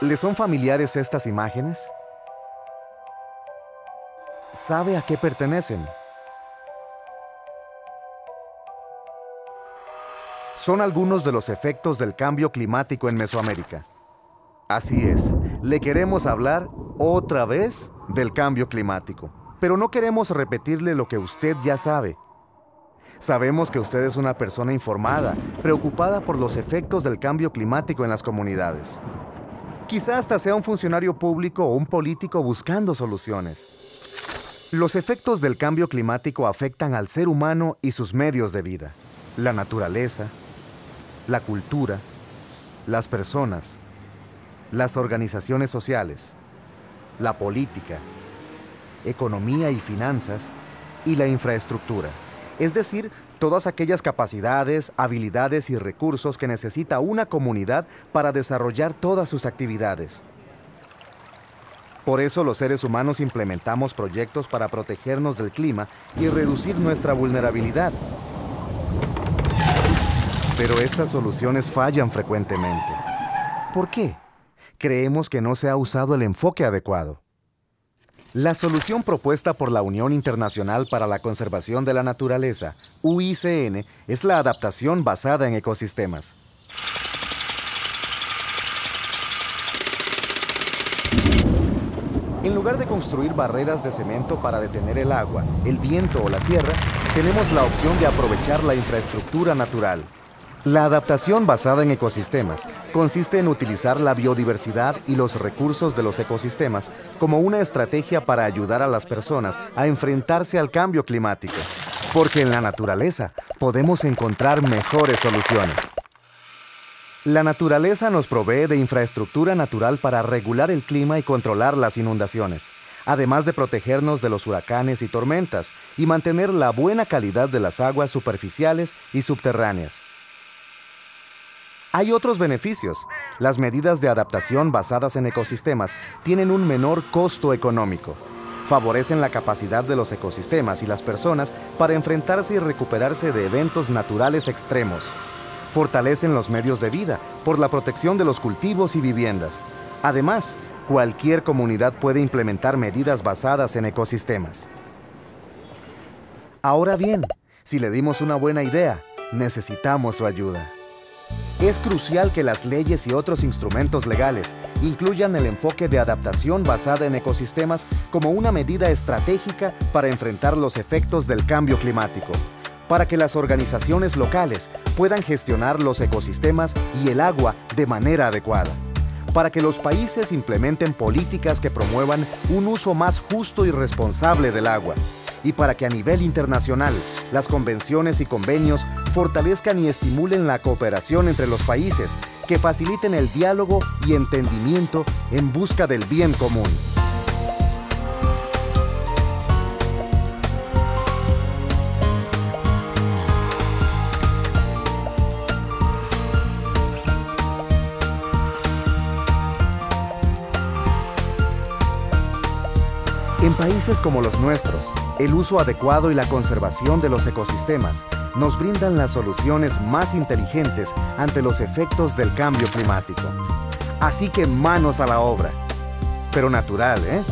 ¿Le son familiares estas imágenes? ¿Sabe a qué pertenecen? Son algunos de los efectos del cambio climático en Mesoamérica. Así es, le queremos hablar otra vez del cambio climático, pero no queremos repetirle lo que usted ya sabe. Sabemos que usted es una persona informada, preocupada por los efectos del cambio climático en las comunidades. Quizá hasta sea un funcionario público o un político buscando soluciones. Los efectos del cambio climático afectan al ser humano y sus medios de vida, la naturaleza, la cultura, las personas, las organizaciones sociales, la política, economía y finanzas y la infraestructura es decir, todas aquellas capacidades, habilidades y recursos que necesita una comunidad para desarrollar todas sus actividades. Por eso los seres humanos implementamos proyectos para protegernos del clima y reducir nuestra vulnerabilidad. Pero estas soluciones fallan frecuentemente. ¿Por qué? Creemos que no se ha usado el enfoque adecuado. La solución propuesta por la Unión Internacional para la Conservación de la Naturaleza, UICN, es la adaptación basada en ecosistemas. En lugar de construir barreras de cemento para detener el agua, el viento o la tierra, tenemos la opción de aprovechar la infraestructura natural. La adaptación basada en ecosistemas consiste en utilizar la biodiversidad y los recursos de los ecosistemas como una estrategia para ayudar a las personas a enfrentarse al cambio climático, porque en la naturaleza podemos encontrar mejores soluciones. La naturaleza nos provee de infraestructura natural para regular el clima y controlar las inundaciones, además de protegernos de los huracanes y tormentas y mantener la buena calidad de las aguas superficiales y subterráneas. Hay otros beneficios. Las medidas de adaptación basadas en ecosistemas tienen un menor costo económico. Favorecen la capacidad de los ecosistemas y las personas para enfrentarse y recuperarse de eventos naturales extremos. Fortalecen los medios de vida por la protección de los cultivos y viviendas. Además, cualquier comunidad puede implementar medidas basadas en ecosistemas. Ahora bien, si le dimos una buena idea, necesitamos su ayuda. Es crucial que las leyes y otros instrumentos legales incluyan el enfoque de adaptación basada en ecosistemas como una medida estratégica para enfrentar los efectos del cambio climático, para que las organizaciones locales puedan gestionar los ecosistemas y el agua de manera adecuada, para que los países implementen políticas que promuevan un uso más justo y responsable del agua, y para que a nivel internacional las convenciones y convenios fortalezcan y estimulen la cooperación entre los países, que faciliten el diálogo y entendimiento en busca del bien común. En países como los nuestros, el uso adecuado y la conservación de los ecosistemas nos brindan las soluciones más inteligentes ante los efectos del cambio climático. Así que manos a la obra. Pero natural, ¿eh?